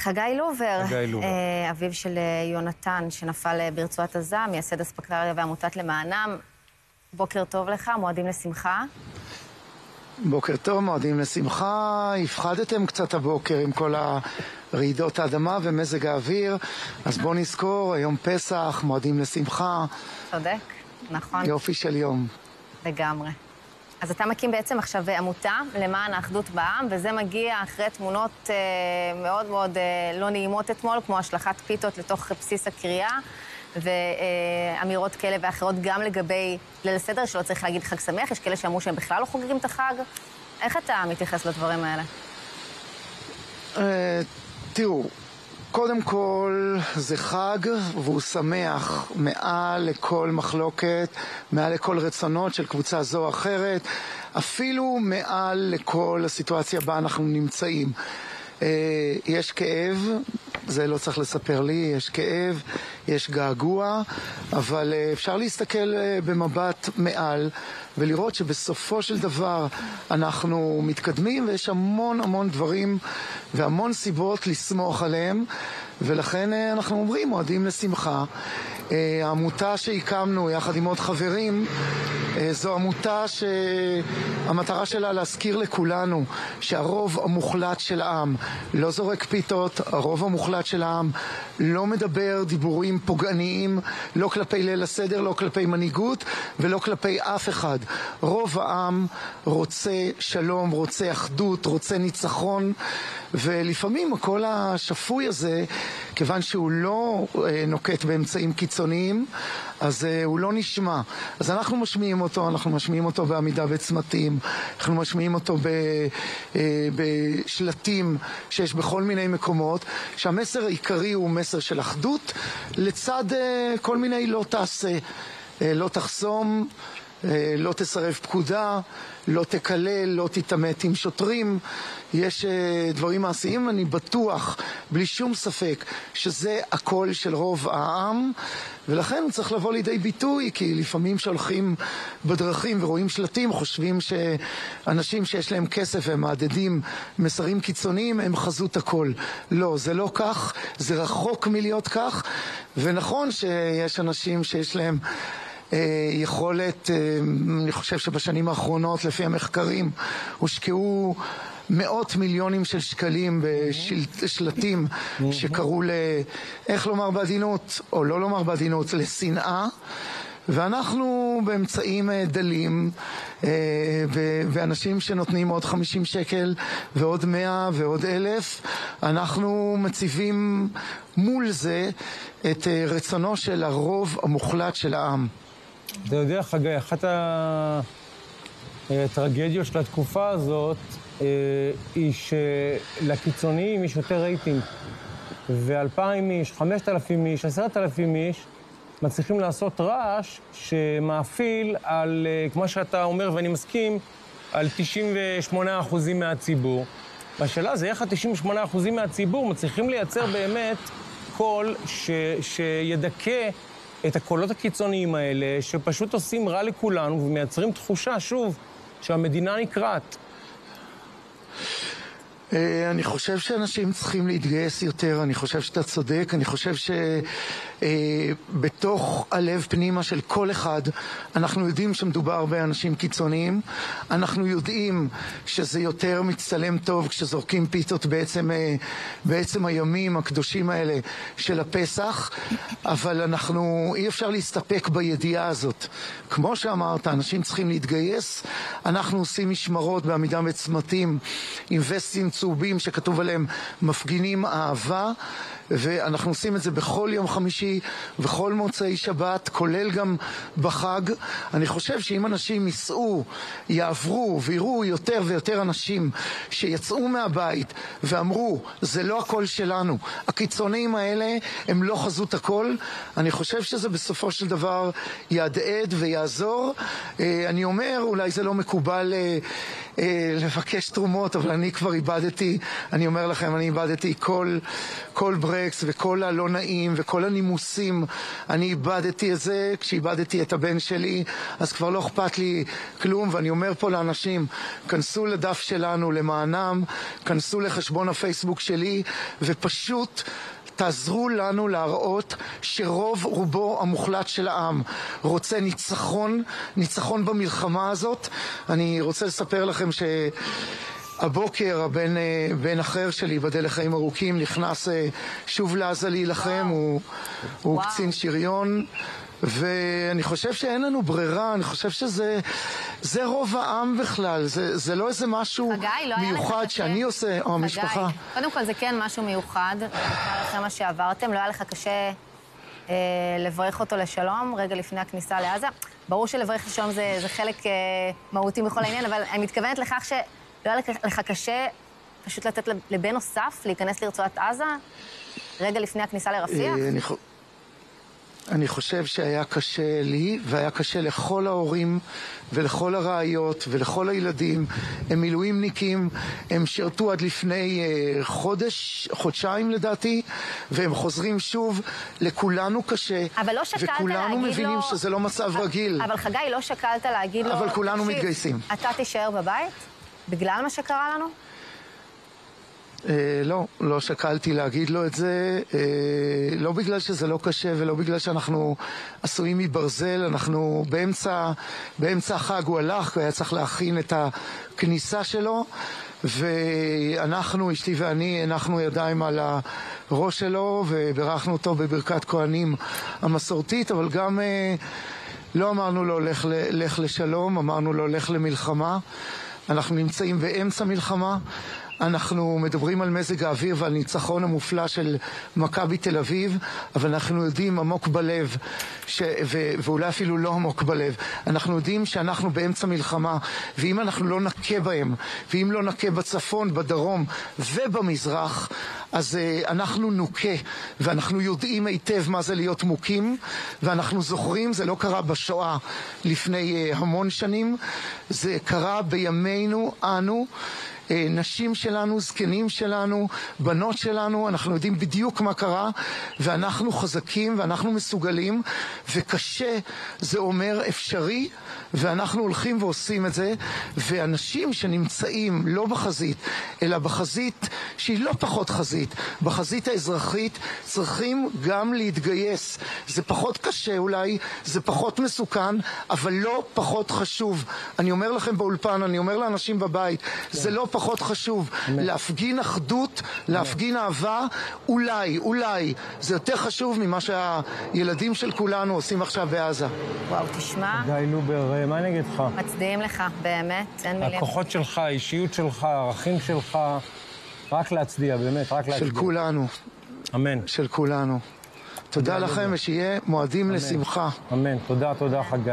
חגי לובר, חגי לובר. אה, אביו של אה, יונתן, שנפל אה, ברצועת עזה, מייסד אספקלריה ועמותת למענם. בוקר טוב לך, מועדים לשמחה. בוקר טוב, מועדים לשמחה. הפחדתם קצת הבוקר עם כל רעידות האדמה ומזג האוויר, אז בואו נזכור, היום פסח, מועדים לשמחה. צודק, נכון. יופי של יום. לגמרי. אז אתה מקים בעצם עכשיו עמותה למען האחדות בעם, וזה מגיע אחרי תמונות אה, מאוד מאוד אה, לא נעימות אתמול, כמו השלכת פיתות לתוך בסיס הקריאה, ואמירות כאלה ואחרות גם לגבי ליל הסדר, שלא צריך להגיד חג שמח, יש כאלה שאמרו שהם בכלל לא חוגגים את החג. איך אתה מתייחס לדברים האלה? אה, תראו, קודם כל זה חג והוא שמח מעל לכל מחלוקת, מעל לכל רצונות של קבוצה זו או אחרת, אפילו מעל לכל הסיטואציה בה אנחנו נמצאים. אה, יש כאב, זה לא צריך לספר לי, יש כאב, יש געגוע, אבל אה, אפשר להסתכל אה, במבט מעל ולראות שבסופו של דבר אנחנו מתקדמים ויש המון המון דברים והמון סיבות לסמוך עליהם ולכן אנחנו אומרים מועדים לשמחה. העמותה שהקמנו יחד עם עוד חברים זו עמותה שהמטרה שלה להזכיר לכולנו שהרוב המוחלט של העם לא זורק פיתות, הרוב המוחלט של העם לא מדבר דיבורים פוגעניים לא כלפי ליל הסדר, לא כלפי מנהיגות ולא כלפי אף אחד. רוב העם רוצה שלום, רוצה אחדות, רוצה ניצחון ולפעמים הקול השפוי הזה, כיוון שהוא לא נוקט באמצעים קיצוניים, אז הוא לא נשמע. אז אנחנו משמיעים אותו, אנחנו משמיעים אותו בעמידה בצמתים, אנחנו משמיעים אותו בשלטים שיש בכל מיני מקומות, שהמסר העיקרי הוא מסר של אחדות, לצד כל מיני לא תעשה, לא תחסום, לא תסרב פקודה, לא תקלל, לא תתעמת עם שוטרים. יש דברים מעשיים, אני בטוח, בלי שום ספק, שזה הקול של רוב העם, ולכן הוא צריך לבוא לידי ביטוי, כי לפעמים שהולכים בדרכים ורואים שלטים, חושבים שאנשים שיש להם כסף והם מעדדים מסרים קיצוניים, הם חזות הכל. לא, זה לא כך, זה רחוק מלהיות כך, ונכון שיש אנשים שיש להם יכולת, אני חושב שבשנים האחרונות, לפי המחקרים, הושקעו מאות מיליונים של שקלים בשלטים שקראו ל... איך לומר בעדינות, או לא לומר בעדינות, לשנאה. ואנחנו באמצעים דלים, ואנשים שנותנים עוד 50 שקל ועוד 100 ועוד אלף, אנחנו מציבים מול זה את רצונו של הרוב המוחלט של העם. אתה יודע, חגי, אחת הטרגדיות של התקופה הזאת היא שלקיצוניים יש יותר רייטינג. ואלפיים איש, חמשת אלפים איש, עשרת אלפים איש, מצליחים לעשות רעש שמאפיל על, כמו שאתה אומר ואני מסכים, על 98% מהציבור. והשאלה זה איך ה-98% מהציבור מצליחים לייצר באמת קול שידכא את הקולות הקיצוניים האלה, שפשוט עושים רע לכולנו ומייצרים תחושה, שוב, שהמדינה נקרעת. אני חושב שאנשים צריכים להתגייס יותר, אני חושב שאתה צודק, אני חושב שבתוך הלב פנימה של כל אחד אנחנו יודעים שמדובר באנשים קיצוניים, אנחנו יודעים שזה יותר מצטלם טוב כשזורקים פיתות בעצם, בעצם הימים הקדושים האלה של הפסח, אבל אנחנו, אי אפשר להסתפק בידיעה הזאת. כמו שאמרת, אנשים צריכים להתגייס, אנחנו עושים משמרות בעמידה בצמתים עם וסטים צהובים שכתוב עליהם מפגינים אהבה ואנחנו עושים את זה בכל יום חמישי וכל מוצאי שבת, כולל גם בחג. אני חושב שאם אנשים ייסעו, יעברו ויראו יותר ויותר אנשים שיצאו מהבית ואמרו, זה לא הכל שלנו, הקיצוניים האלה הם לא חזות הכל, אני חושב שזה בסופו של דבר יהדהד ויעזור. אני אומר, אולי זה לא מקובל אה, לבקש תרומות, אבל אני כבר איבדתי, אני אומר לכם, אני איבדתי כל, כל ברקס וכל הלא נעים וכל הנימוסים. אני איבדתי את זה כשאיבדתי את הבן שלי, אז כבר לא אכפת לי כלום, ואני אומר פה לאנשים, כנסו לדף שלנו למענם, כנסו לחשבון הפייסבוק שלי, ופשוט... תעזרו לנו להראות שרוב רובו המוחלט של העם רוצה ניצחון, ניצחון במלחמה הזאת. אני רוצה לספר לכם שהבוקר הבן בן אחר שלי, ייבדל לחיים ארוכים, נכנס שוב לעזה להילחם, הוא, הוא קצין שריון. ואני חושב שאין לנו ברירה, אני חושב שזה זה רוב העם בכלל, זה, זה לא איזה משהו חגי, לא מיוחד שאני עושה, או המשפחה. קודם כל זה כן משהו מיוחד, אחרי מה שעברתם, לא היה לך קשה אה, לברך אותו לשלום רגע לפני הכניסה לעזה. ברור שלברך לשלום זה, זה חלק אה, מהותי בכל העניין, אבל אני מתכוונת לכך שלא היה לך קשה פשוט לתת לבן נוסף להיכנס לרצועת עזה רגע לפני הכניסה לרפיח? אה, אני. אני חושב שהיה קשה לי והיה קשה לכל ההורים ולכל הרעיות ולכל הילדים. הם מילואימניקים, הם שירתו עד לפני uh, חודש, חודשיים לדעתי, והם חוזרים שוב. לכולנו קשה. אבל לא שקלת להגיד לו... וכולנו מבינים שזה לא מצב אבל, רגיל. אבל חגי, לא שקלת להגיד אבל לו... אבל כולנו מתגייסים. אתה תישאר בבית? בגלל מה שקרה לנו? אה, לא, לא שקלתי להגיד לו את זה, אה, לא בגלל שזה לא קשה ולא בגלל שאנחנו עשויים מברזל, אנחנו באמצע, באמצע החג הוא הלך, הוא היה צריך להכין את הכניסה שלו, ואנחנו, אשתי ואני, הנחנו ידיים על הראש שלו ובירכנו אותו בברכת כהנים המסורתית, אבל גם אה, לא אמרנו לו לך, לך לשלום, אמרנו לו לך למלחמה. אנחנו נמצאים באמצע מלחמה. אנחנו מדברים על מזג האוויר ועל ניצחון המופלא של מכבי תל אביב, אבל אנחנו יודעים עמוק בלב, ש... ו... ואולי אפילו לא עמוק בלב, אנחנו יודעים שאנחנו באמצע מלחמה, ואם אנחנו לא נכה בהם, ואם לא נכה בצפון, בדרום ובמזרח, אז uh, אנחנו נוכה, ואנחנו יודעים היטב מה זה להיות מוכים, ואנחנו זוכרים, זה לא קרה בשואה לפני uh, המון שנים, זה קרה בימינו אנו. נשים שלנו, זקנים שלנו, בנות שלנו, אנחנו יודעים בדיוק מה קרה ואנחנו חזקים ואנחנו מסוגלים וקשה זה אומר אפשרי ואנחנו הולכים ועושים את זה ואנשים שנמצאים לא בחזית אלא בחזית שהיא לא פחות חזית, בחזית האזרחית צריכים גם להתגייס. זה פחות קשה אולי, זה פחות מסוכן, אבל לא פחות חשוב. אני אומר לכם באולפן, אני אומר לאנשים בבית, זה לא פחות חשוב. להפגין אחדות, להפגין אהבה, אולי, אולי, זה יותר חשוב ממה שהילדים של כולנו עושים עכשיו בעזה. וואו, תשמע. גיא לובר, מה אני אגיד לך? מצדיעים לך, באמת, אין מילים. הכוחות שלך, האישיות שלך, הערכים שלך, רק להצדיע, באמת, רק להצדיע. של כולנו. אמן. של כולנו. תודה לכם ושיהיה מועדים לשמחה. אמן. תודה, תודה, חגי.